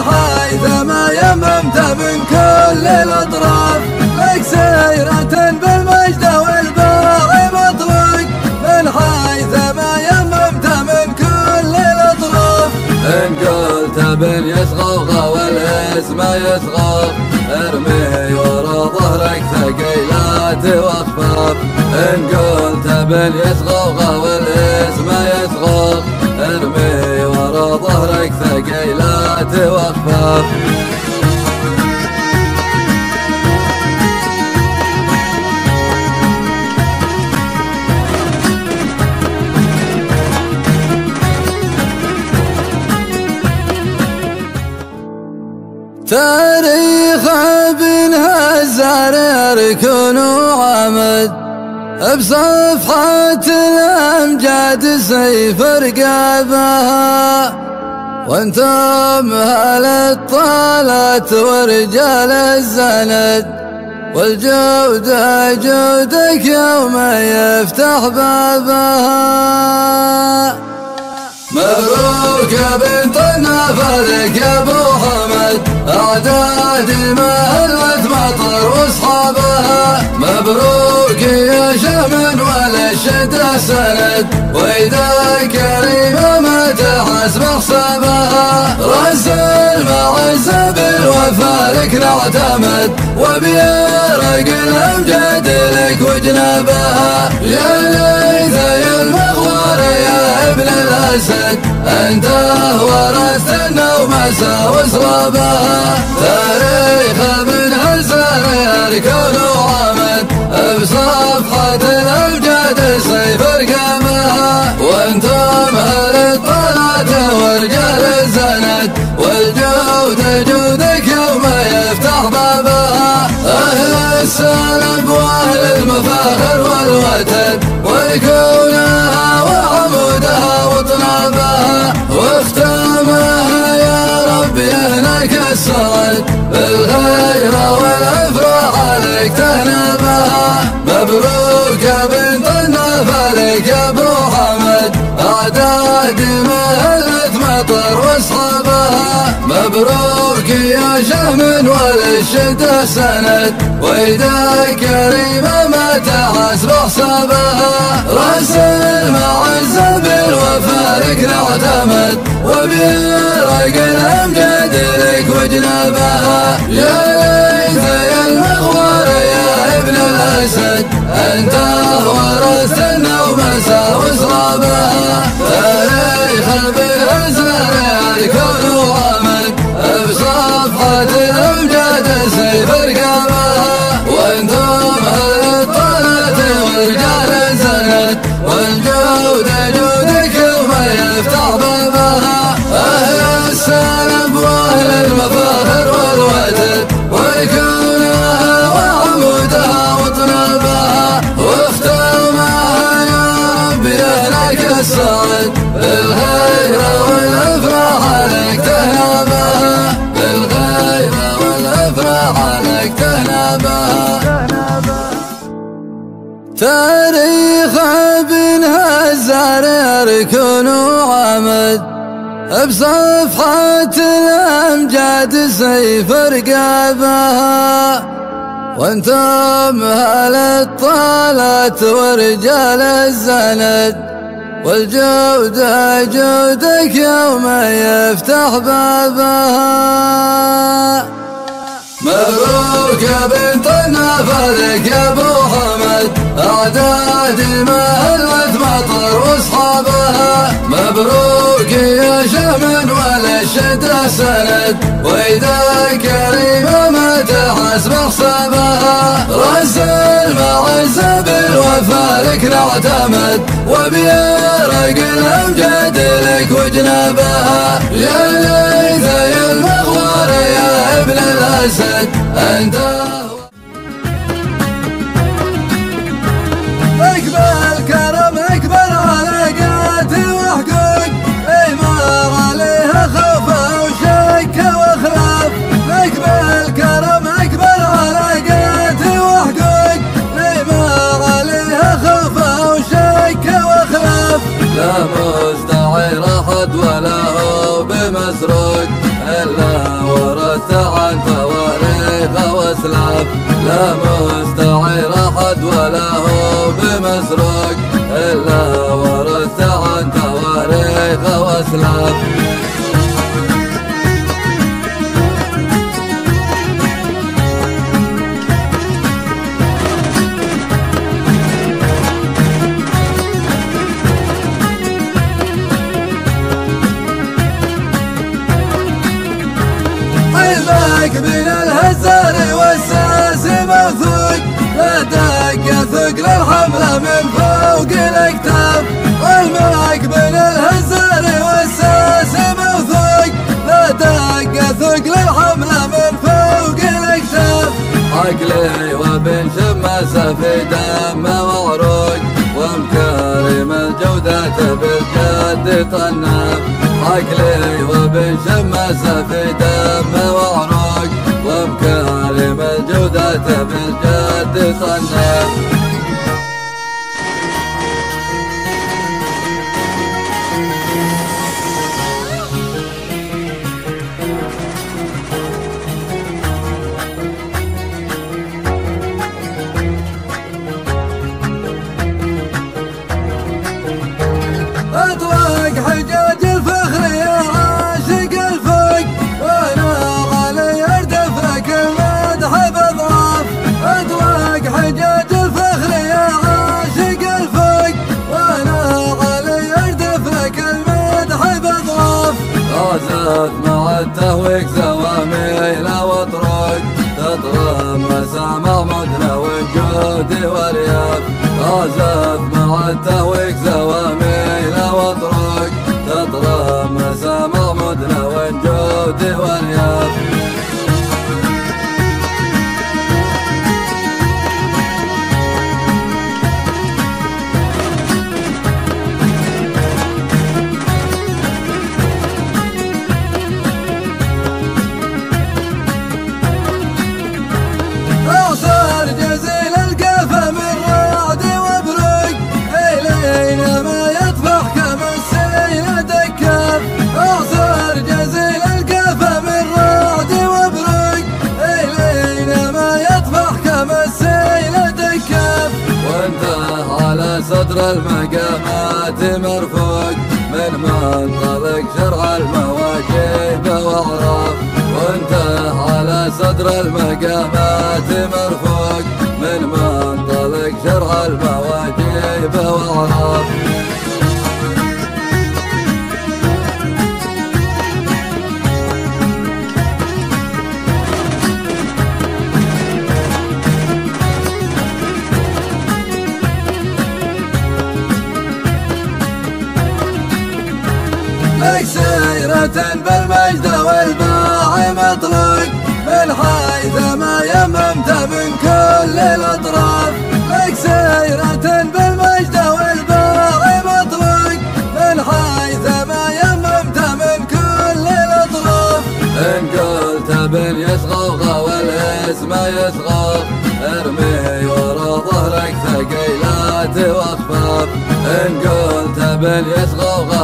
حيث ما يممت من كل الأطراف. لك سيرة بالمجد والباع مطلق ما يممت من كل الأطراف. إن قلت بن يصغى والاسم يصغى ارمي ورا ظهرك ثقيلات واخفاف إن قلت بن يصغى والاسم تاريخ ابن هزار يركن وعمد بصفحة الأمجاد سيف رقابها وأنتم أهل الطالات ورجال الزند والجودة جودك يوم يفتح بابها. مبروك يا بنت النفذك يا أبو حمد أعداد المهلة مطر وأصحابها. مبروك يا شمن ولا الشدة سند وإذا كريمة تحسب حسابها راس المعز بالوفا لك نعتمد. وبيرق الامجاد لك وجنبها. يا ليث يا المغوار يا ابن الأسد. أنت ورثت النوم وصلابها. تاريخ ابن حسن يركن وعمد. بصفحة الامجاد سيف رقامها وأنتم ورجال الزند والجود جودك يوم يفتح بابها. أهل السلب وأهل المفاخر والوتد ويكونها وعمودها وطنابها. واختامها يا ربي هناك السرد بالخير والافراح عليك تهنبها. مبروك يا بنت النفلك يا ابو حمد أعداد مهلت يا شهم وللشدة سند وإذا كريمة ما تحسب حسابها رأس المعز بالوفا لك نعتمد وبرق الامجاد لك وجنبها يا ليث يا المغوار يا ابن الأسد أنت ورثت النوم وصرابها تاريخ بالأزهر الكون سيف رقابها تاريخ ابن هزار يركن وعمد بصفحة الأمجاد سيف رقابها. وأنتم هل الطالات ورجال الزند. والجودة جودك يوم يفتح بابها. مبروك يا بنت النفذك يا أبو حمد أعداد المهلة مطر وأصحابها. مبروك يا شمن والشدة سند. وإذا كريمة ما تحسب حسابها راس المعز بالوفا لك نعتمد. وبيرق الامجاد لك وجنابها. يا ليث يا المغوار يا ابن الأسد. أنت لا مستعير أحد ولا هو بمسروق إلا ورث عن تواريخ واسلاف الحملة من فوق الأكتاف علمك من الهزار والساس موثوق لا دق ثقل الحملة من فوق الأكتاف. عقلي وبن شماسة في دم وعروق ومكارم الجودة بالجد طناب عقلي وبن شماسة في دم Oh, صدر المقامات مرفوع من منطلق شرع المواجيب واعراف لك سيرة بالمجد والباع ما انت من كل الأطراف لك سيرة بالمجد والبار مطلق. من حيث ما يممت من كل الأطراف إن قلت بن يسغوغ والاسم يسغوغ ارمي ورا ظهرك ثقيلات واخفاف إن قلت بن يسغوغ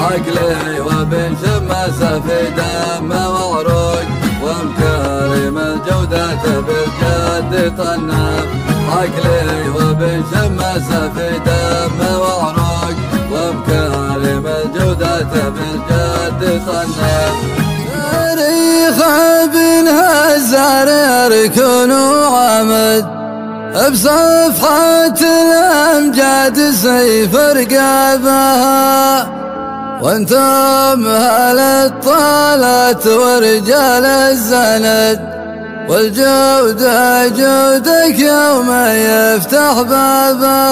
عقلي وبن شماسة في دم وعروق ومكارم الجودة بالجد طناف عقلي وبن شماسة في دم وعروق ومكارم الجودة بالجد طناف تاريخ ابن هزار يركن وعمد بصفحة الأمجاد سيف رقابها وأنتم أهل الطالات ورجال الزند. والجودة جودك يوم يفتح بابها.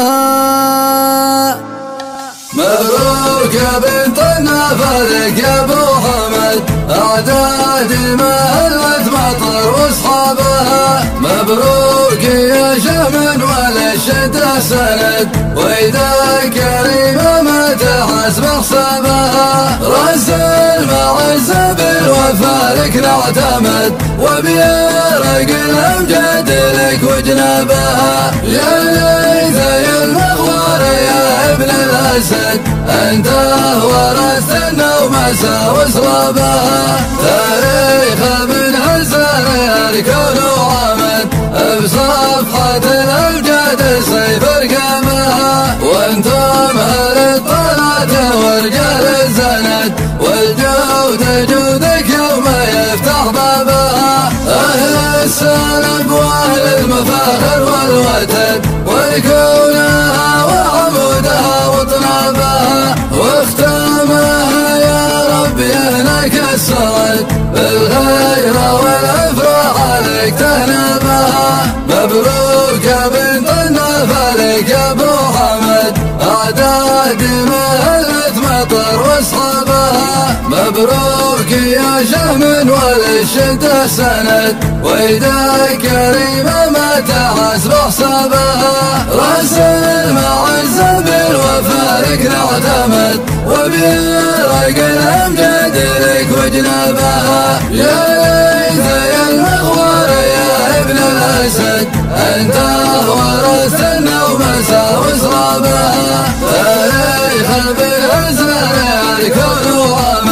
مبروك يا بنت النفذك يا أبو حمد. أعداد المهلة مطر واصحابها مبروك يا شمن والشدة سند وإذا كريمة المعز بالوفا لك نعتمد وبيرق الامجاد لك وجنبها. يا ليث يا المغوار يا ابن الأسد أنت ورثت النوم وصلابها تاريخ من حسن الكون وعمد بصفحة الامجاد سيف رقامها وأنتم أهل الطلعة ورجال الزند والجود جودك يوم يفتح بابها أهل السلب وأهل المفاخر والوتد والكونها وعمودها وطنابها واختامها يا ربي هناك السرد بالخير والافراح عليك تهنبها مبروك يا بنت النفلك يا ابو حمد اعداد مهلة مبروك يا شهم والشدة سند. وإذا كريمة ما تحسب حسابها رأس المعز بالوفا لك نعتمد وبرق الامجاد لك وجنبها يا ليث يا المغوار يا ابن الأسد. أنت ورثت النوم وصرابها تاريخ بالازمان الكون وعمل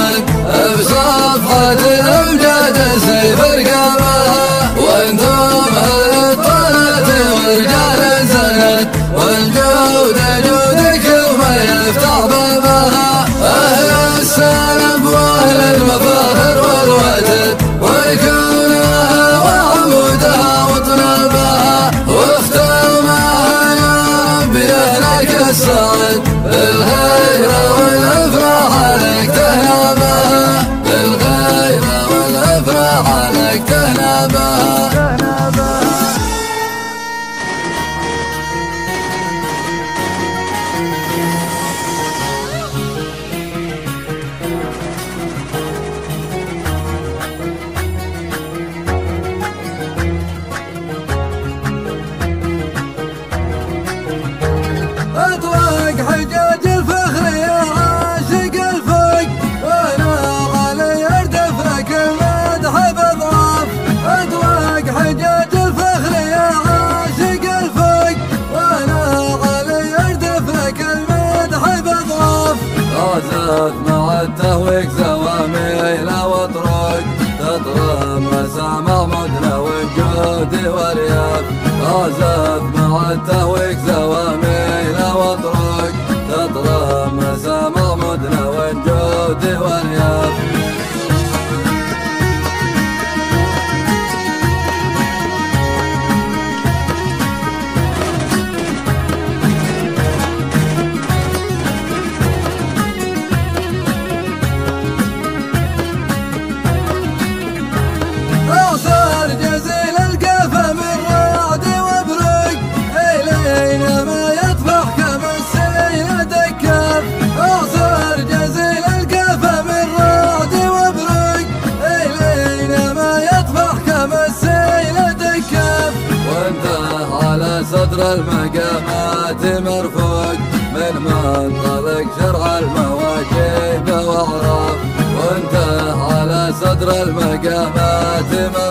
صدر المقامات. مرفوع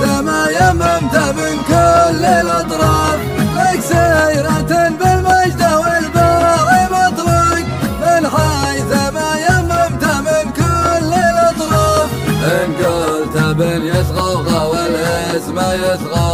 ما يممت من كل الأطراف لك سيرة بالمجد والباع مطلق. من حيث ما يممت من كل الأطراف إن قلت بن يصغى والاسم يصغى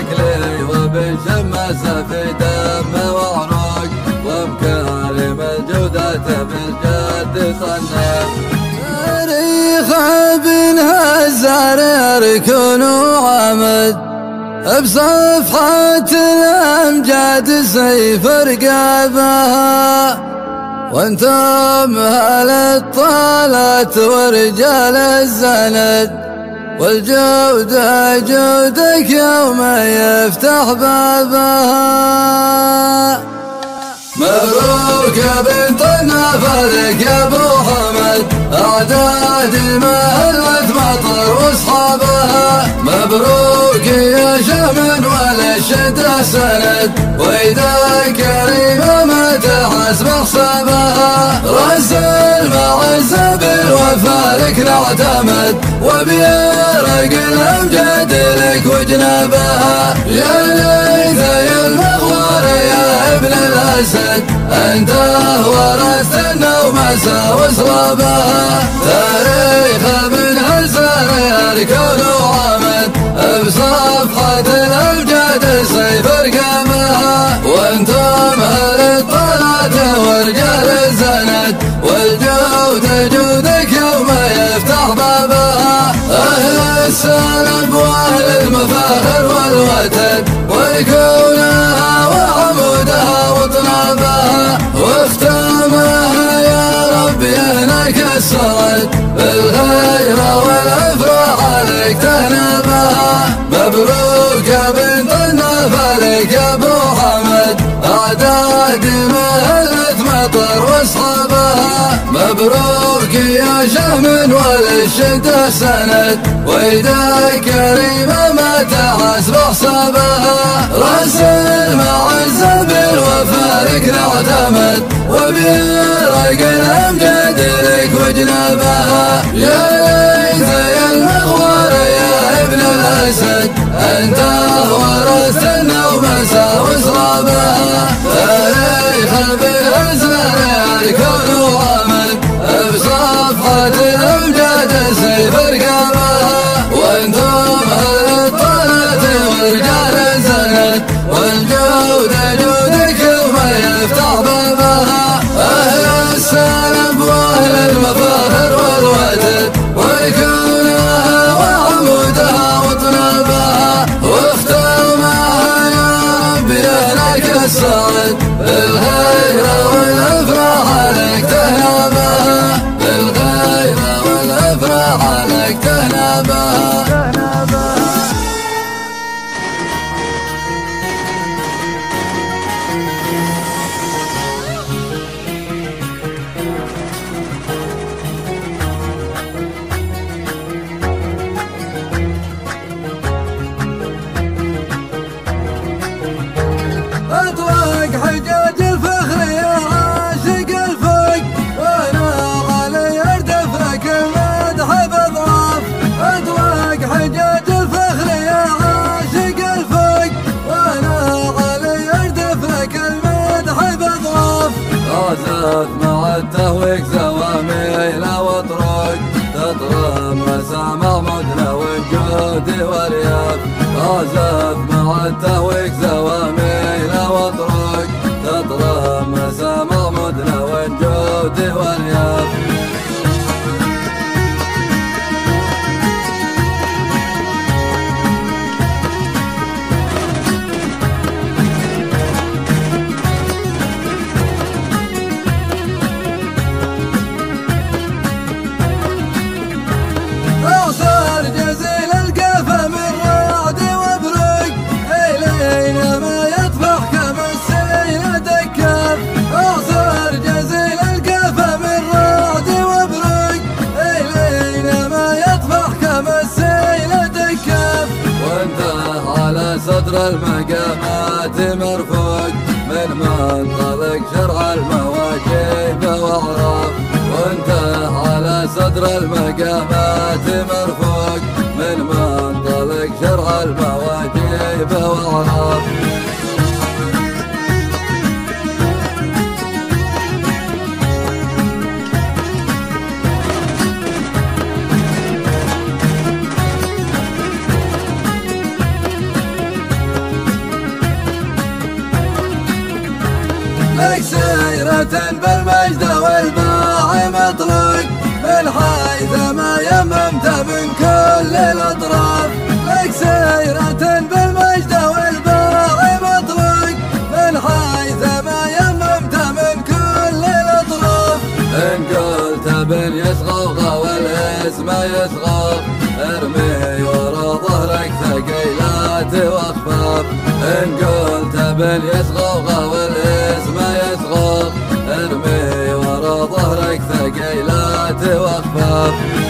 عقلي وبن شماسة في دم وعروق ومكارم الجودة بالجد طناف تاريخ ابن هزار يركن وعمد بصفحة الأمجاد سيف رقابها. وأنتم أهل الطالات ورجال الزند. والجودة جودك يوم يفتح بابها. مبروك يا بنت النفذك يا أبو حمد. أعداد المهلة مطر واصحابها مبروك يا شمن والشدة سند وإذا كريمة تحسب حسابها راس المعز بالوفا لك نعتمد وبيرق الأمجاد لك وجنبها يا ليث يا المغوار يا ابن الأسد. أنت ورثت النومسا وصلابها تاريخ من هزار الكون وعمد. بصفحة الأمجاد سيف رقامها وأنتم أهل الطلعة ورجال الزند والجود جودك يوم يفتح بابها. أهل السلب وأهل المفاخر والوتد ويكونها جامن شهم ولا سند وإذا كريمة ما تحس بحسابها رأس المعز لك نعتمد وبالرق الأمجد لك وجنبها يا ليت يا المغوار يا ابن الأسد أنت ورثت النوم ساوس ربها فريح بالأزهر الكون Bergama عذاب مع التهويك زواج صدر المقامات مرفوق من منطلق شرع المواجب وعرف ذما يممت من كل الأطراف لك سيرة بالمجد والبار مطلق. من حيث ما يممت من كل الأطراف إن قلت بن يسغوغ والاسم يسغوغ love.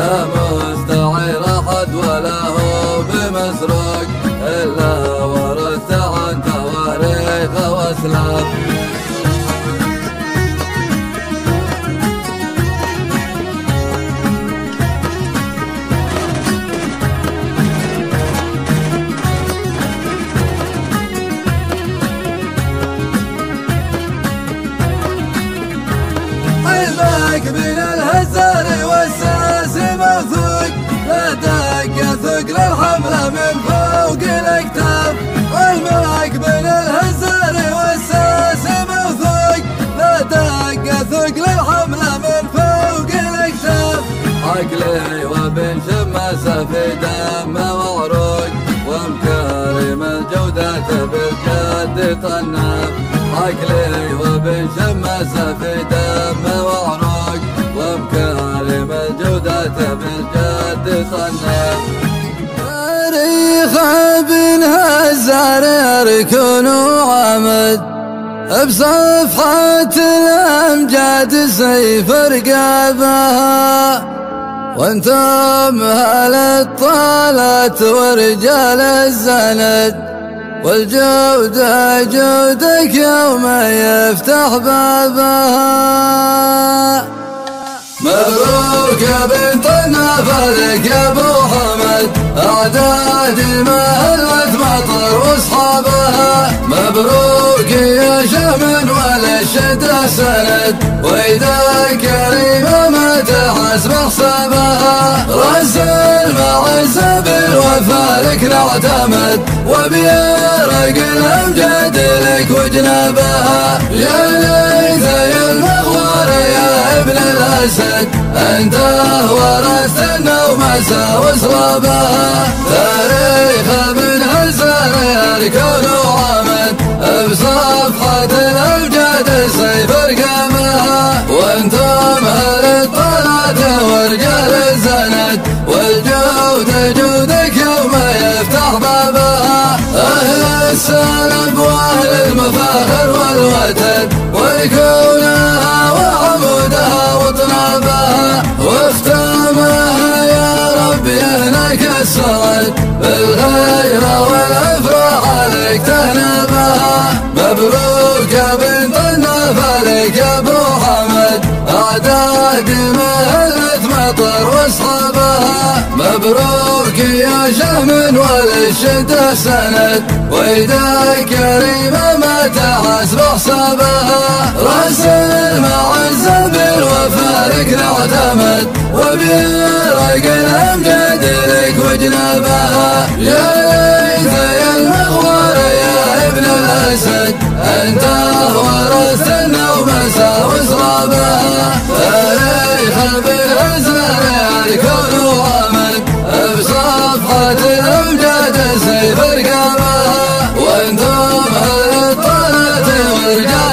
لا مستعير أحد ولا هو بمسروق إلا ورث عن تواريخ وأسلام عقلي وبنشم في دم وعروق ومكارم الجودة بالجد طنب عقلي وبنشم في دم وعروق ومكارم الجودة بالجد طنب تاريخ ابن هزار يركن وعمد بصفحة الأمجاد سيف رقابها وأنتم هل الطالات ورجال الزند والجودة جودك يوم يفتح بابها. مبروك يا بنت النفر يا أبو حمد. أعداد المهل مطر وأصحابها. مبروك يا شمن والشدة سند. وإذا كريمه تحسب حسابها راس المعز بالوفا لك نعتمد وبيرق الامجاد لك وجنابها يا ليت يا المغوار يا ابن الأسد. أنت ورثت النوم وصلابها تاريخ ابن حسن الكون وعمد بصفحة الامجاد سيف رقامها ورجال الزند والجود جودك يوم يفتح بابها. أهل السلب وأهل المفاخر والوتد ويكونها وعمودها وطنابها واختامها يا ربي هناك السرد بالخير والافراح عليك تهنبها مبروك مبروك يا شهم والشدة سند وإذا كريمه ما تحسب حسابها رأس المعز بالوفا لك نعتمد وبرق الامجاد لك وجنابها يا ليت يا المغوار يا ابن الأسد أنت ورثت النوم وصرابها تاريخ بالأزهر الكون وعمل بصفحة الأمجاد سيف رقابها وأنتم أهل الطلعة ورجال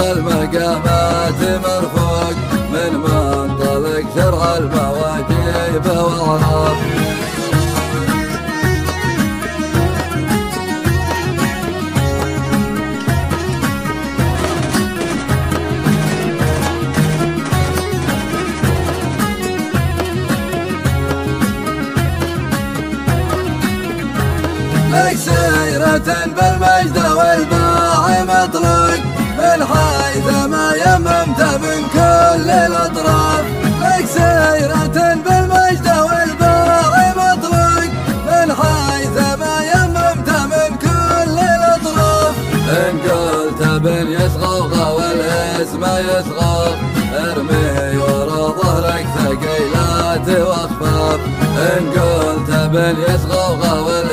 المقامات مرفوق من منطلق ترعى المواجيب وعراق لك سيرة بالمجد والباع مطلق. ما يممت من كل الأطراف. لك سيرة بالمجد والباع مطلق. ما يممت من كل الأطراف. إن قلت بن يصغى والاسم يصغى ارمي ورا ظهرك ثقيلات واخفاف إن قلت بن يصغى والاسم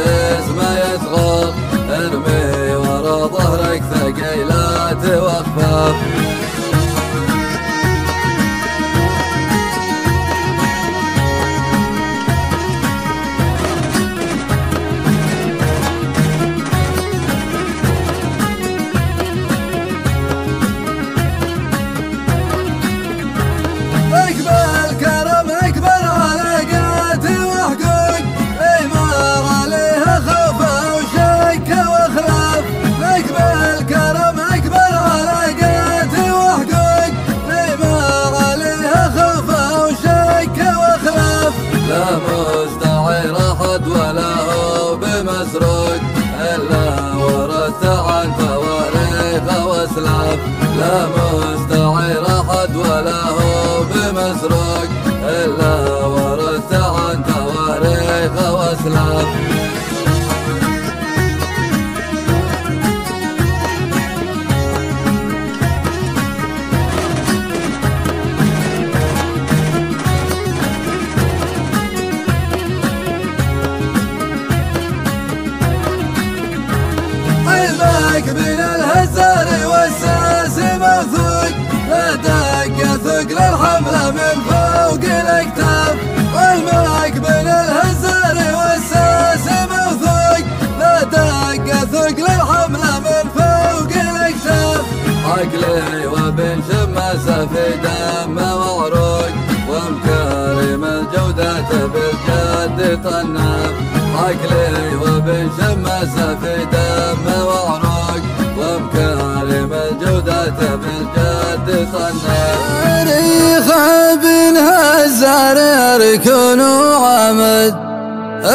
وبن شماسة في دم وعروق ومكارم الجودة بالجد طناف عقلي وبن شماسة في دم وعروق ومكارم الجودة بالجد صناف تاريخ ابن هزار يركن وعمد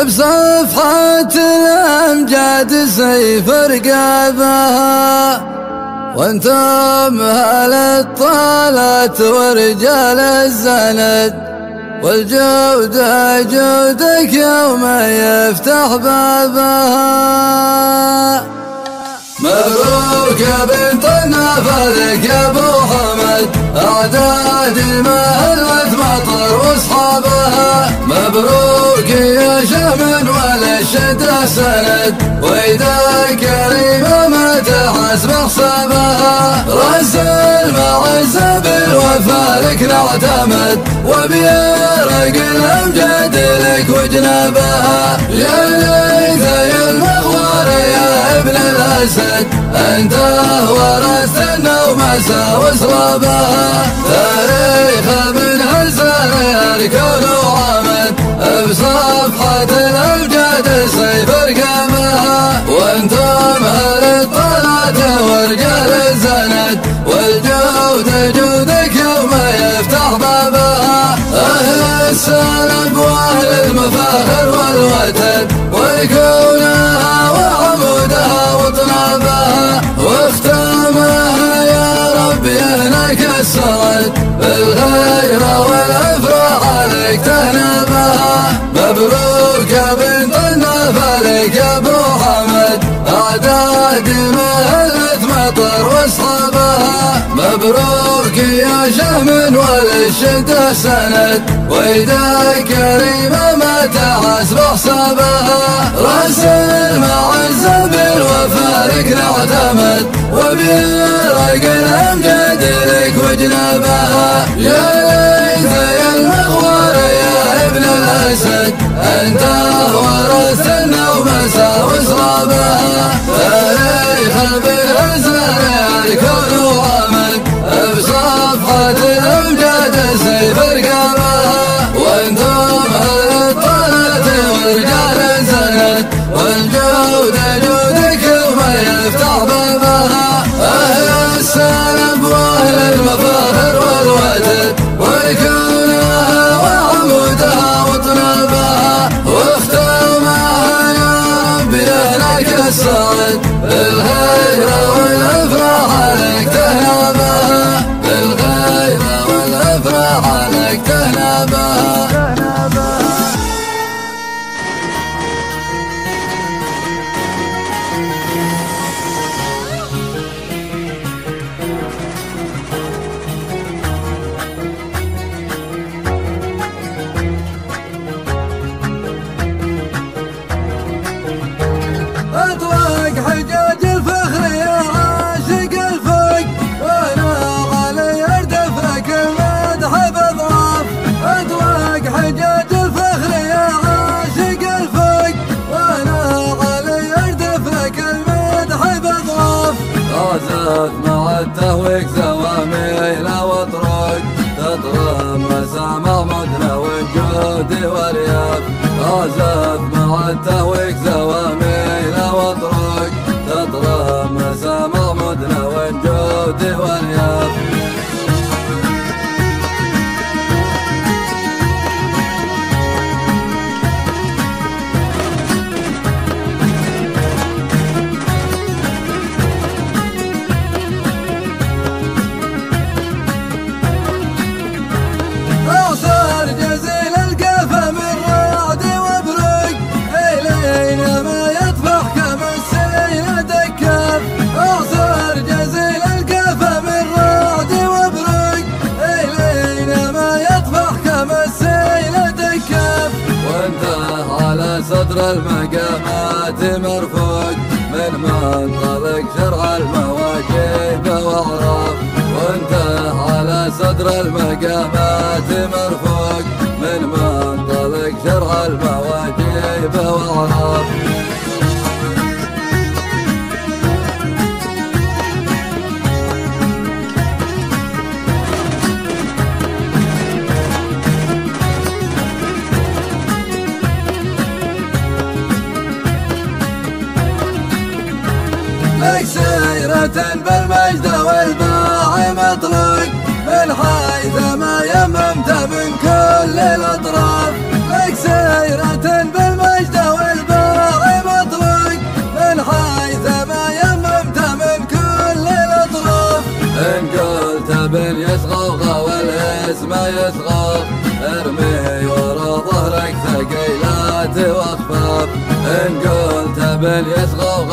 بصفحة الأمجاد سيف رقابها. وأنتم أهل الطالات ورجال الزند والجودة جودك يوم يفتح بابها. مبروك يا بنت النفذك يا أبو حمد. أعداد المهل مطر وأصحابها. مبروك يا شمن وللشدة سند وإذا كريمه ما تحسب حسابها راس المعز بالوفا لك نعتمد وبيرق الامجاد لك وجنابها. يا ليث يا المغوار يا ابن الأسد أنت ورثت النومسا واسرابها تاريخ من حسن الكون وعمد بصفحة الامجاد سيف رقامها ورجال الزند والجود جودك يوم يفتح بابها. أهل السلب وأهل المفاخر والوتد وكونها وعمودها وطنابها. واختامها يا ربي هناك السرد بالغير والافراح عليك تهنبها. مبروك يا بنت النفلك يا ابو حمد أعداد مبروك يا شهم وللشدة سند وإذا كريمه ما تحسب حسابها راس المعز لك نعتمد وبرق الامجاد لك وجنابها يا ليث يا المغوار يا ابن الأسد أنت ورثت النومسا واسرابها تاريخ بالأزهر الكون مرفوع للأطراف. لك سيرة بالمجد والبار مطلق. من حيث ما يممت من كل الأطراف. إن قلت باليسغوغ والاسم يسغوغ ارمي ورا ظهرك ثقيلات وأخفاف إن قلت باليسغوغ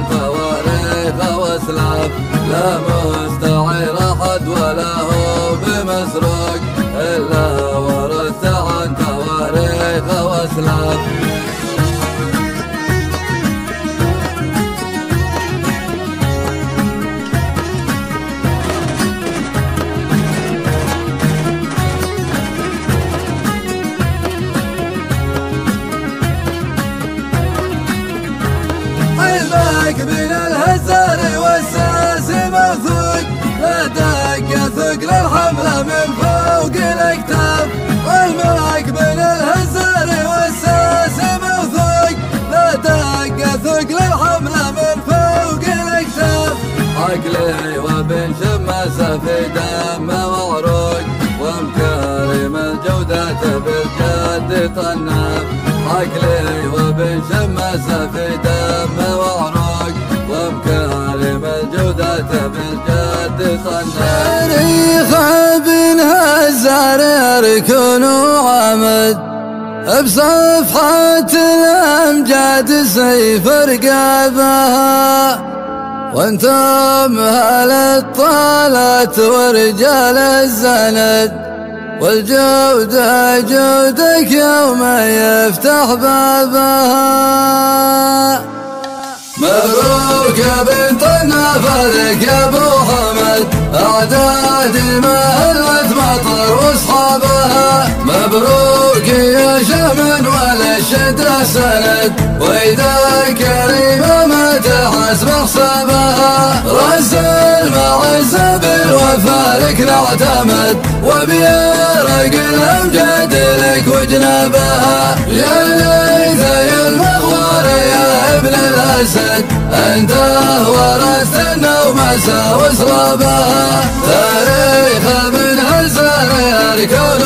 فوارق وسلام لا صنعاف عقلي وبالشمس في دم وعرق وبكرم الجودة بالجد صنعاف تاريخ ابن هزار يركن وعمد بصفحة الأمجاد سيف رقابها وأنتم هل الطالة ورجال الزند والجودة جودك يوم يفتح بابها. مبروك يا بنت النفذك يا أبو حمد. أعداد المهلة مطر وأصحابها. مبروك يا شمن والشدة سند وإذا كريمة ما تحسب حسابها راس المعز بالوفا لك نعتمد وبيرق الامجاد لك وجنبها. يا ليث يا المغوار يا ابن الأسد أنت ورثت النوم وصرابها تاريخ من هزار الكون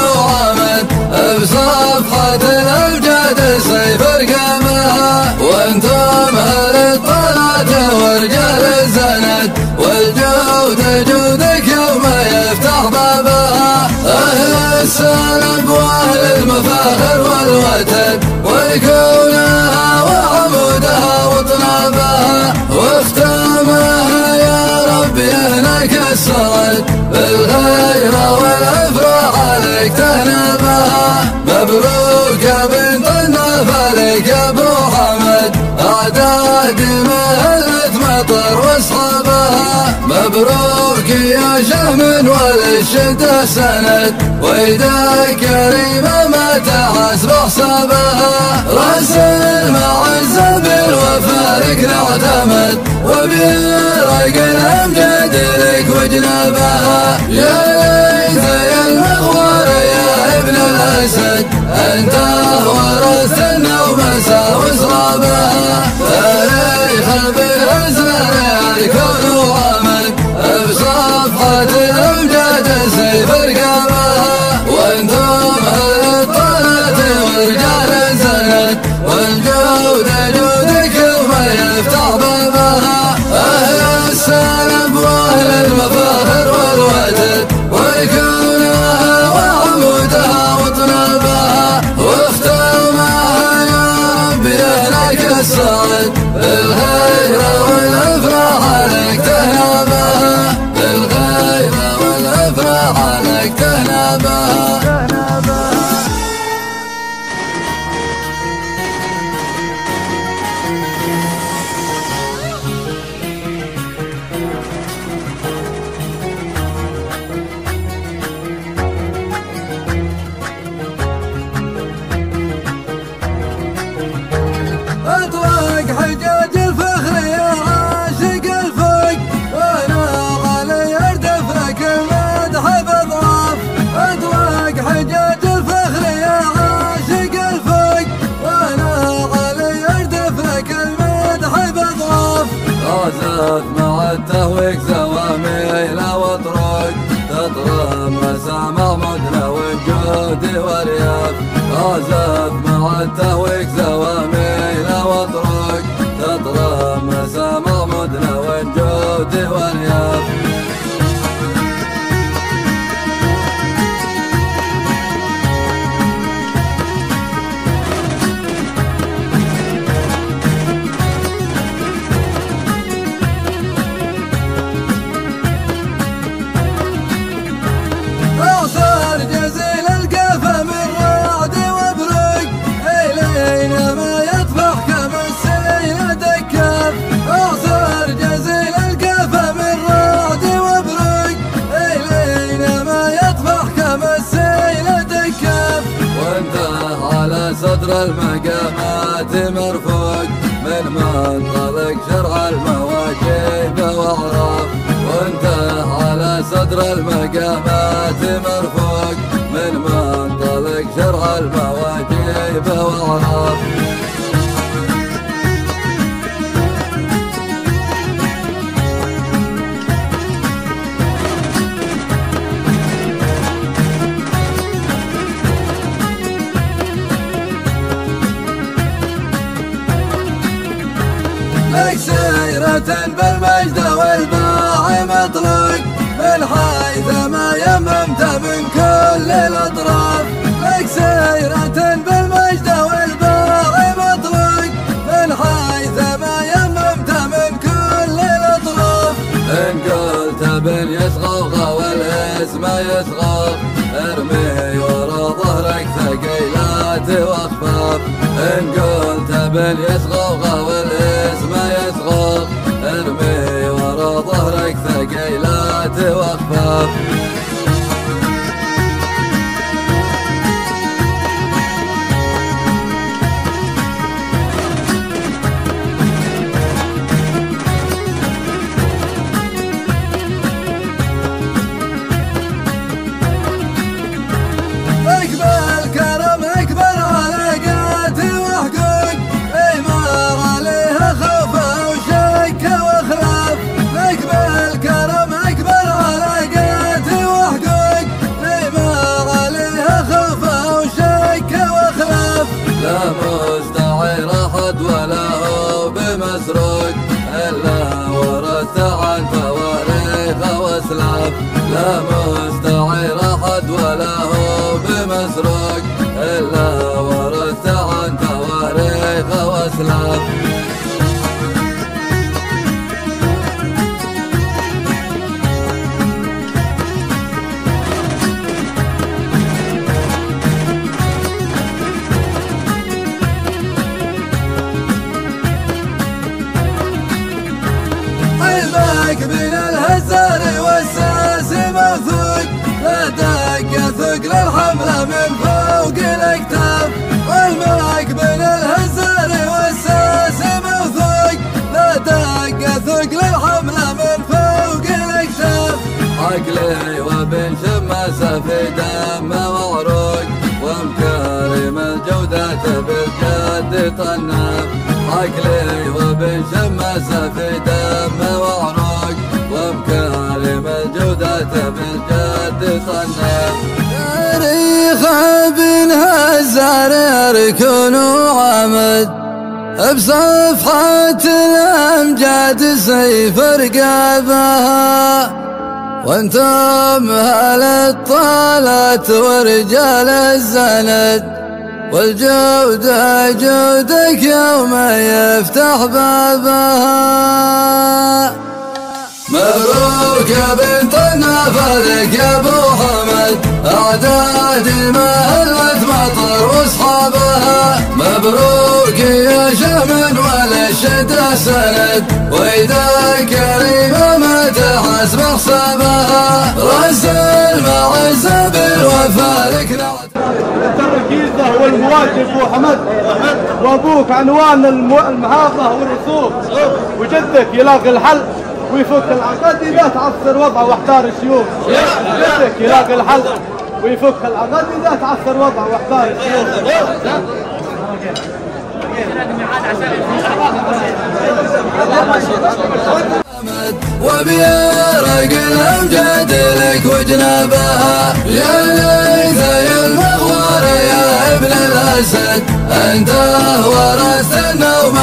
مبروك يا شهم والشدة سند وإذا كريمة ما تحسب حسابها رأس المعز بالوفا لك نعتمد وبرق الأمجد لك وجنبها يا ليث يا المغوار يا ابن الأسد أنت ورثت النوم وصرابها تاريخ بالازمان الكون الطلعة المقامات مرفوع من منطلق شرع المواجيب واعراف لك سيرة بالمجد يتغاب ارميه ورا ظهرك ثقيلات واخفاف إن قلت باليتغوغ والإنسان عقلي وبن شماسة في دم وعروق ومكارم الجودة بالجد طناف عقلي وبن شماسة في دم وعروق ومكارم الجودة بالجد طناف بن هزار يركن وعمد بصفحة الأمجاد سيف رقابها وأنتم هل الطالات ورجال الزند والجودة جودك يوم يفتح بابها. مبروك يا بنت النفذك يا أبو حمد أعداد المهل مطر وأصحابها. مبروك يا شمن والشدة سند وإذا كريمه تحسب حسابها راس المعز بالوفا لك الجيزه والمواجب ابو حمد وابوك عنوان المحافظة والرسوم. وجدك يلاقي الحل ويفك العقد إذا تعثر وضعه واحتار السيوف يدك يلاقي الحل ويفك العقد إذا تعثر وضعه واحتار السيوف وبيرق الامجاد لك وجنابها يا ليث يا المغوار يا ابن الاسد انت ورثت النوم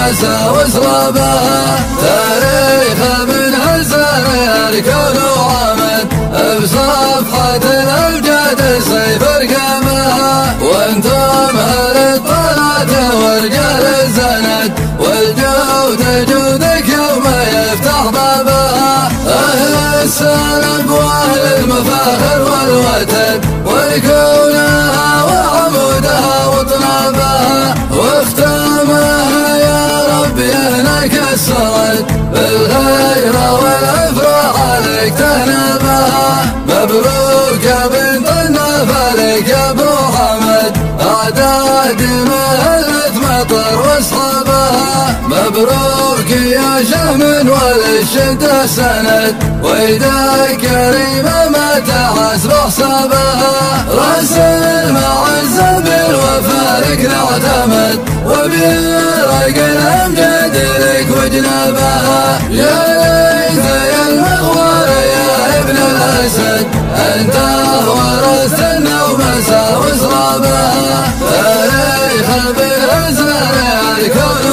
وصلابها تاريخ من حسن الكون وعمد بصفحة الامجاد سيف رقامها وأنتم ورجال الزند والجود جودك يوم يفتح بابها. أهل السلام وأهل المفاخر والوتد والكونها وعمودها وطنابها واختامها يا ربي هناك السرد بالغير والأفراح عليك تهنبها مبروك يا بنت النفلك يا أبو حمد. أعداد مهلت مبروك يا شهم والشدة سند وإذا كريمه ما تحسب حسابها رأس المعز بالوفا لك نعتمد وبرق الأمجد لك وجنابها يا ليث يا المغوار يا ابن الأسد أنت ورثت النوم وصرابها تاريخ بالازمر الكون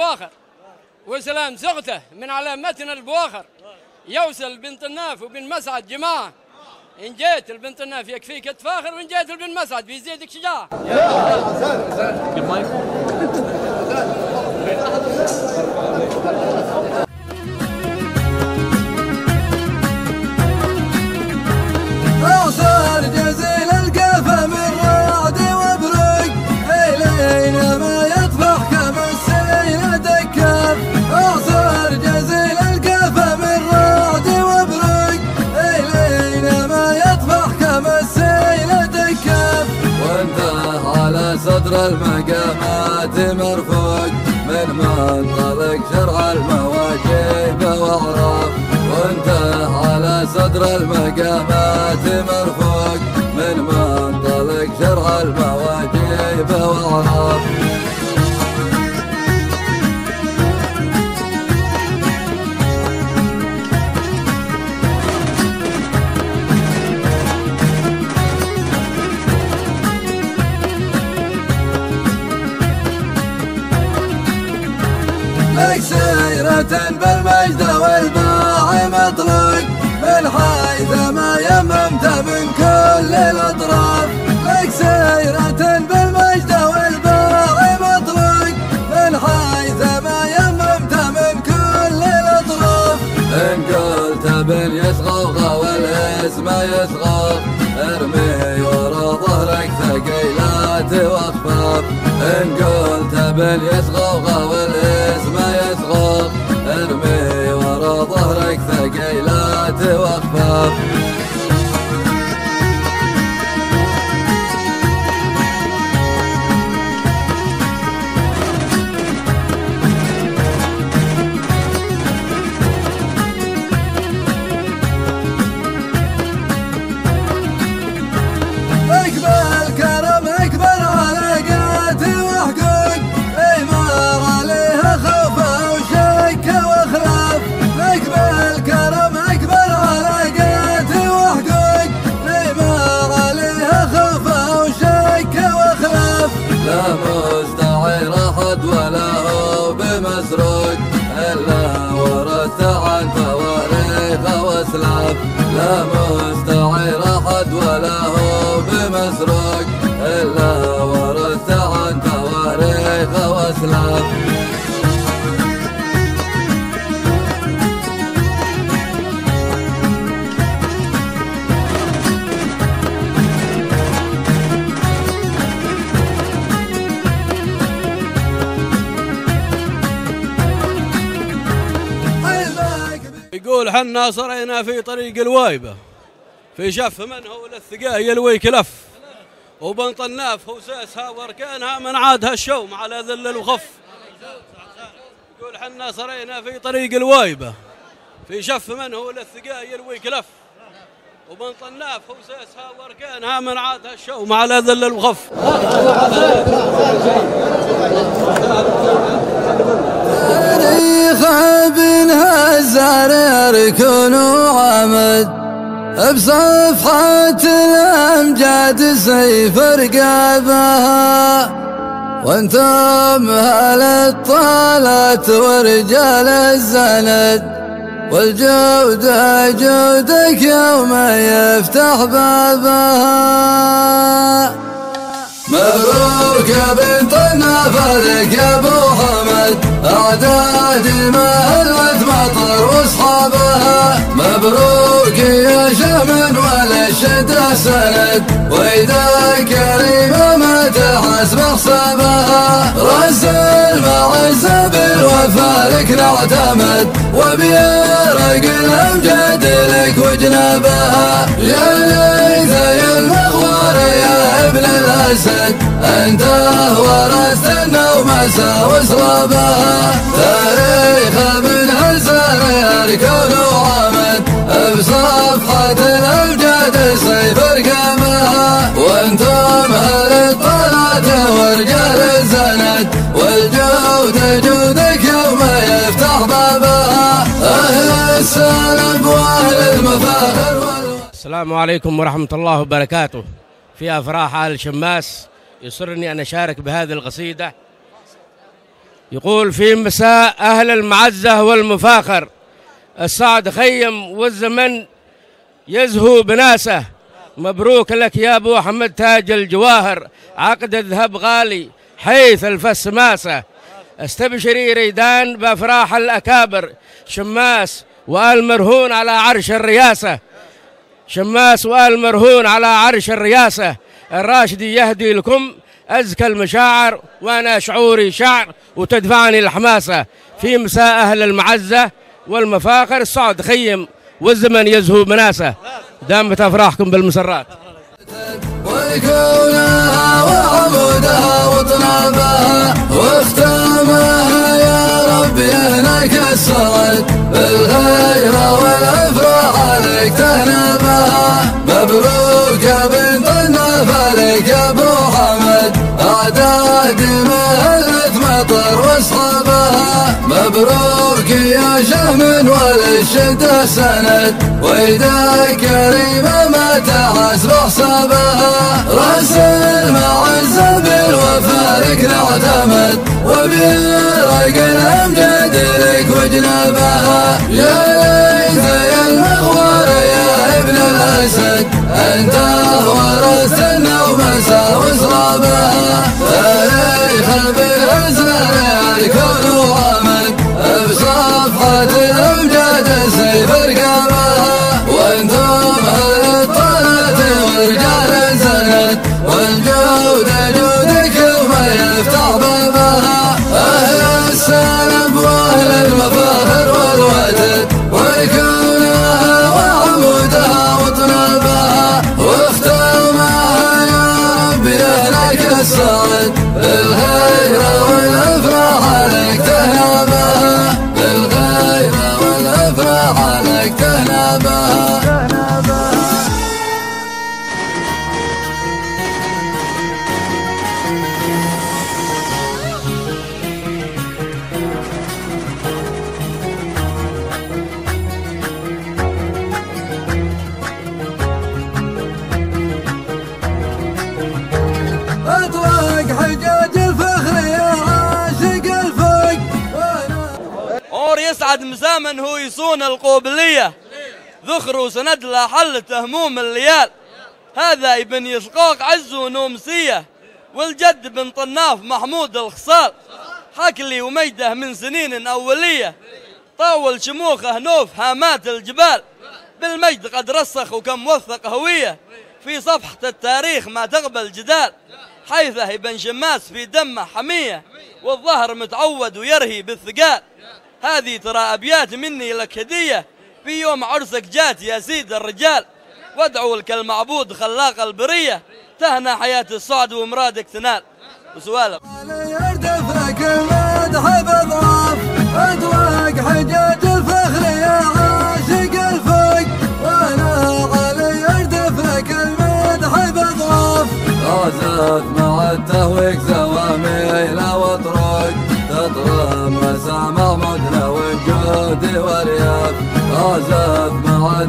البواخر. وسلام سقته من على متن البواخر. يوصل بنت الناف وبن مسعد جماعة. إن جيت البنت الناف يكفيك تفاخر وإن جيت البن مسعد بيزيدك شجاعة. صدر حيث ما يممت من كل الأطراف. لك سيرة بالمجد والباع مطلق. من حيث ما يممت من كل الأطراف. إن قلت باليسغى والاسم يسغى ارمي ورا ظهرك ثقيلات وأخفاف. إن قلت باليسغى ثقيلات حنا صرينا في طريق الوايبة في شف من هو للثقاية الويكلف وبن طناف وساسها واركانها من عادها الشوم على ذل الوخف يقول حنا صرينا في طريق الوايبة في شف من هو للثقاية الويكلف وبن طناف وساسها واركانها من عادها الشوم على ذل الوخف تاريخ ابن هزار يركن وعمد بصفحة الأمجاد سيف رقابها. وأنتم هل الطالت ورجال الزند. والجودة جودك يوم يفتح بابها. مبروك يا بنت النفذك يا أبو أعداد المهل مطر واصحابها مبروك يا شمن وللشدة سند. وإذا كريمه ما تحسب حسابها راس المعز بالوفا لك نعتمد. وبيرق الامجاد لك وجنابها. يا ليث يا المغوار يا ابن الأسد. أنت ورثت النومسا وسرابها تاريخ من عسر الكون وعمد بصفحة الامجاد سيف رقمها وأنتم أهل الطلعة ورجال الزند والجود جودك يوم يفتح بابها أهل السلب وأهل المفاخر السلام عليكم ورحمة الله وبركاته. في أفراح آل شماس يسرني أن أشارك بهذه القصيدة. يقول في مساء أهل المعزة والمفاخر الصعد خيم والزمن يزهو بناسه. مبروك لك يا أبو أحمد تاج الجواهر عقد الذهب غالي حيث الفس ماسة. استبشري ريدان بأفراح الأكابر شماس وآل مرهون على عرش الرياسة. شماس وآل مرهون على عرش الرياسة. الراشدي يهدي لكم أزكى المشاعر وأنا شعوري شعر وتدفعني الحماسة. في مساء أهل المعزة والمفاخر الصعد خيم والزمن يزهو مناسة. دامت أفراحكم بالمسرات. وكونها وعمودها وطنابها واختامها يا ربي هناك السرد بالغير والإفراح عليك تهنبها مبروك يا بنت النفى لك يا مهلت مطر واصحابها مبروك يا شهم وللشده سند ويدك كريمه ما تحسب حسابها رأس المعز بالوفا لك نعتمد وبالرق الامجد لك وجنبها يا ليث يا ابن الاسد أنت ورثت النومسا وسرابها تاريخ بالازهر الكون وعمد بصفحة الامجاد يصون القوبلية. ذخر وسند لا حل هموم الليال. هذا ابن يسقوق عز ونومسية والجد بن طناف محمود الخصال. حكلي وميدة من سنين أولية. طاول شموخه نوف هامات الجبال. بالمجد قد رسخ وكم وثق هوية. في صفحة التاريخ ما تقبل جدال. حيثه ابن شماس في دمه حمية. والظهر متعود ويرهي بالثقال. هذه ترى أبيات مني لك هدية. في يوم عرسك جات يا سيد الرجال. وادعو لك المعبود خلاق البرية. تهنى حياة الصعد ومرادك تنال. وسوالف حجاج الفخر يا عاشق علي غازت مع التهويك زواميل وطرق والياف غازت مع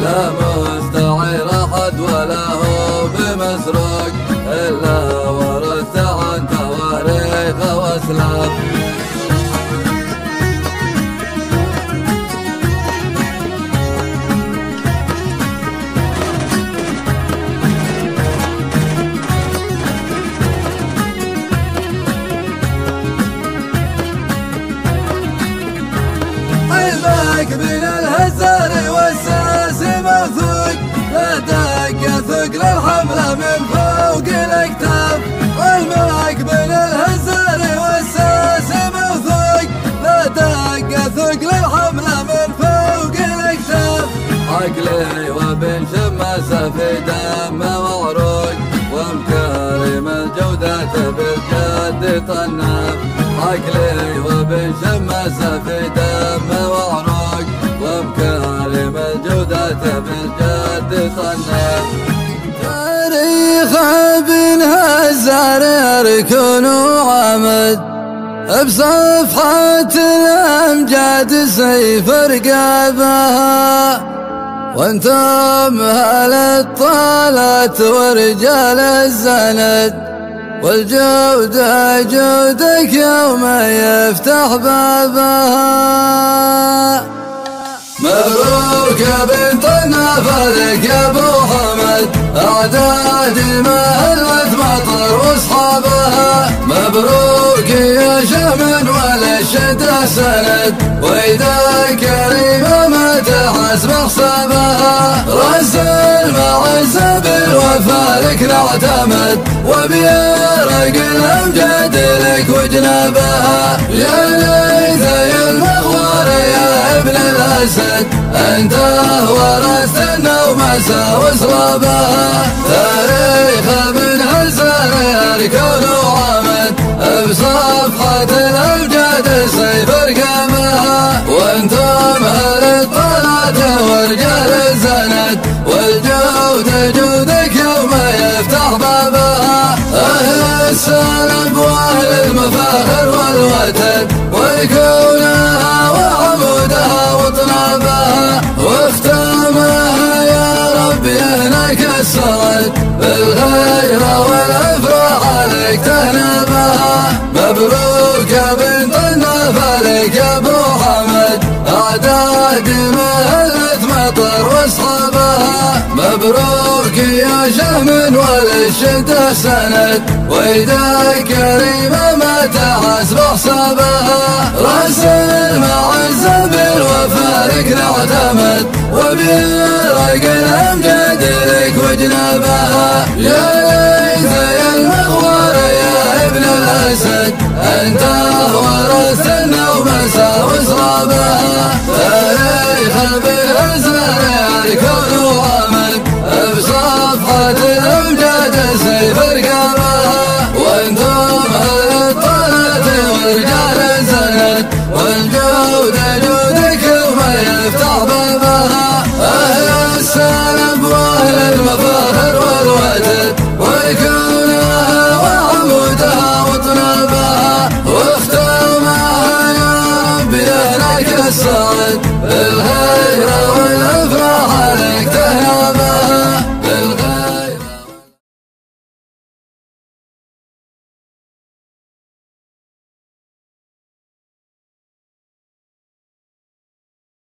واسلاف لا عقلي وبن شماسة في دم وعروق ومكارم الجودة بالجد طناف عقلي وبن شماسة في دم وعروق ومكارم الجودة بالجد طناف تاريخ ابن هزار يركن وعمد بصفحة الأمجاد سيف رقابها وأنتم أهل الطالات ورجال الزند والجودة جودك يوم يفتح بابها. مبروك بنت النفذك يا أبو حمد. أعداد المهلة مطر واصحابها مبروك يا شمن وللشدة سند وإذا كريمة ما تحسب حسابها راس المعز بالوفا لك نعتمد وبيرق الامجاد لك وجنابها. يا ليث يا المغوار يا ابن الأسد أنت ورثت النوم وصلابها تاريخ ابن حسن الكون وعمد بصفحة الامجاد سيف رقامها والجود جودك يوم يفتح بابها. أهل السلب وأهل المفاخر والوتد وكونها وعمودها وطنابها. واختامها يا ربي هناك السرد بالغير والأفراح عليك تهنبها مبروك يا بنت النفلك يا أبو حمد أعداد مهلت شهم وللشدة سند وإذا كريمة ما تحسب حسابها رأس المعز بالوفا لك نعتمد وبرق الامجاد لك وجنابها يا ليث يا المغوار يا ابن الأسد أنت ورثت النوم وصرابها تاريخ به زمان